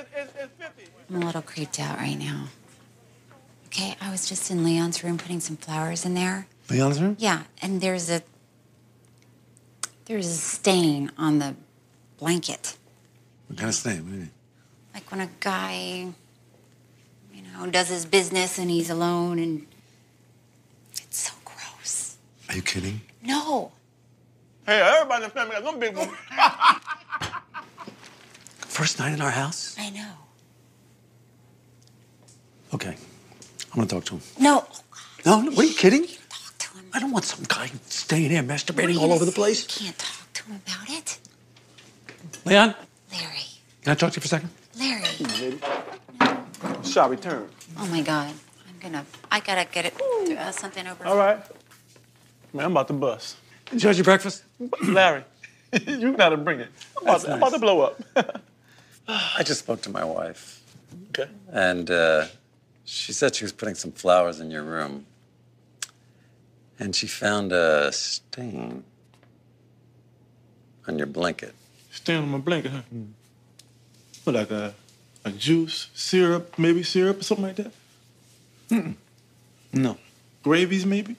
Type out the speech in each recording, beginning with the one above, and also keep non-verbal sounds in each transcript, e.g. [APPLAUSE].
it's, it's, it's 50. I'm a little creeped out right now. Okay, I was just in Leon's room putting some flowers in there. Leon's room? Yeah, and there's a there's a stain on the blanket. What kind of stain? What do you mean? Like when a guy, you know, does his business and he's alone and it's so gross. Are you kidding? No. Hey, everybody in the family got them big ones. [LAUGHS] First night in our house? I know. Okay. I'm gonna talk to him. No. No, no, what are you kidding? Talk to him. I don't want some guy staying here masturbating What are you all over the place. You can't talk to him about it. Leon, Larry. can I talk to you for a second? Larry. Shall return. Oh my God. I'm gonna. I gotta get it. Uh, something over. All right. Man, I'm about to bust. Enjoyed your breakfast? Larry, [LAUGHS] you gotta bring it. I'm about, That's to, I'm about to blow up. [LAUGHS] I just spoke to my wife, okay. and uh, she said she was putting some flowers in your room. And she found a stain on your blanket. Stain on my blanket, huh? What, like a, a juice, syrup, maybe syrup or something like that? No. Gravies, maybe?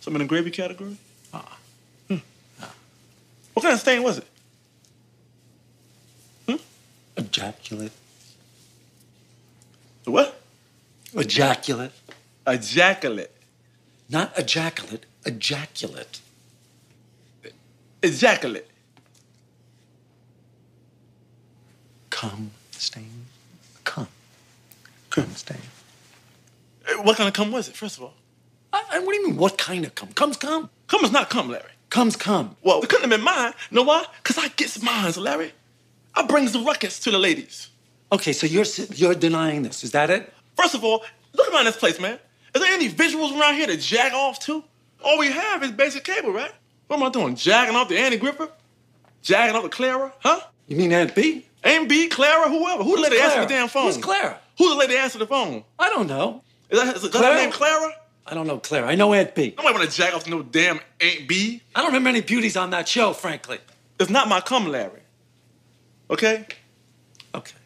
Something in the gravy category? Uh-uh. What kind of stain was it? Ejaculate. What? Ejaculate. Ejaculate. Not ejaculate, ejaculate. Ejaculate. Come, stain. Cum. Cum stain. Eh, What kind of cum was it, first of all? I, I, what do you mean, what kind of cum? Cum's cum. Cum is not cum, Larry. Cum's cum. Well, it couldn't have been mine. Know why? Because I gets mines, Larry. I brings the ruckus to the ladies. Okay, so you're you're denying this. Is that it? First of all, look around this place, man. Is there any visuals around here to jack off to? All we have is basic cable, right? What am I doing? Jacking off the Andy Griffith? Jacking off the Clara? Huh? You mean Aunt Bee? Aunt Bee, Clara, whoever. Who the lady answer the damn phone? Who's Clara? Who's the lady answer the phone? I don't know. Is that, is that Clara? her name Clara? I don't know Clara. I know Aunt Bee. Nobody want to jack off to no damn Aunt Bee. I don't remember any beauties on that show, frankly. It's not my cum, Larry. Okay? Okay.